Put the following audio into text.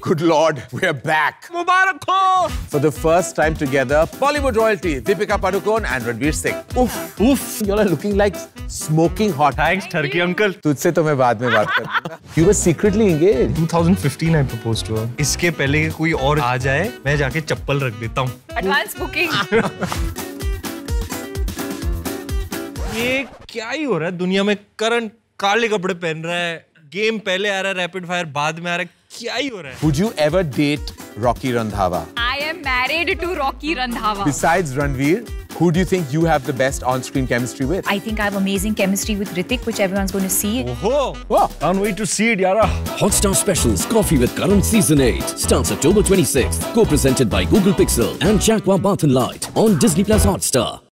Good Lord, we're back. Mubarak ho! For the first time together, Bollywood royalty, Deepika Padukone and Ranveer Singh. Oof, oof, you all are looking like smoking hot. Thanks, Turkey uncle. तुझसे तो मैं बाद में बात करूँगा. You were secretly engaged. 2015 I proposed to her. इसके पहले कि कोई और आ जाए मैं जाके चप्पल रख देता हूँ एडवांस बुकिंग ये क्या ही हो रहा है दुनिया में करण काले कपड़े पहन रहा है गेम पहले आ रहा है रैपिड फायर बाद में आ रहा है क्या ही हो रहा है Would you ever date Rocky Randhawa? I am married to Rocky Randhawa Besides Ranveer, who do you think you have the best on-screen chemistry with? I think I have amazing chemistry with Ritik, which everyone's going to see. ओहो Oh, can't wait to see it यारा Hotstar Specials Coffee with Karan Season 8 starts October 26th. Co-presented by Google Pixel and Jaguar Bath and Light on Disney Plus Hotstar.